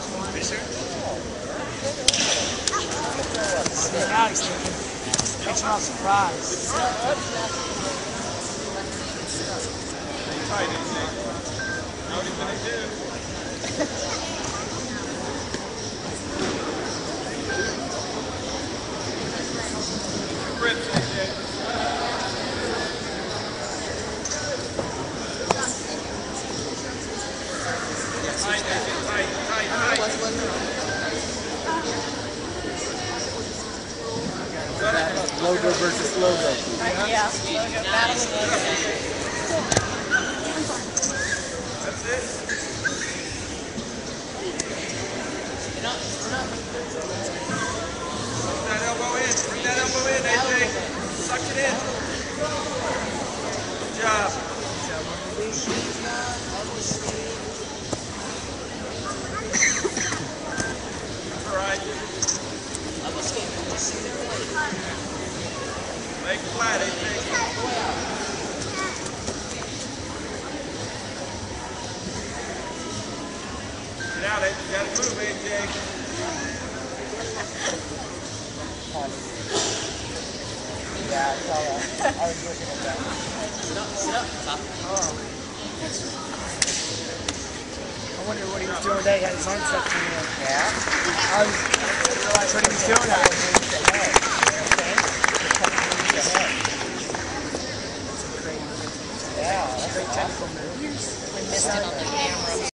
Now he's thinking, catching on surprise. Logo versus logo. Yeah. Logo battle logo. Bring that elbow in. Bring that elbow in, AJ. Suck it in. Good job. That's AJ. You gotta move, AJ. Yeah, I saw. I was looking at that. I wonder what he was doing today. He his stuff coming in. Yeah. I was, what he was doing that. Yeah. Great technical move. We missed it on the camera.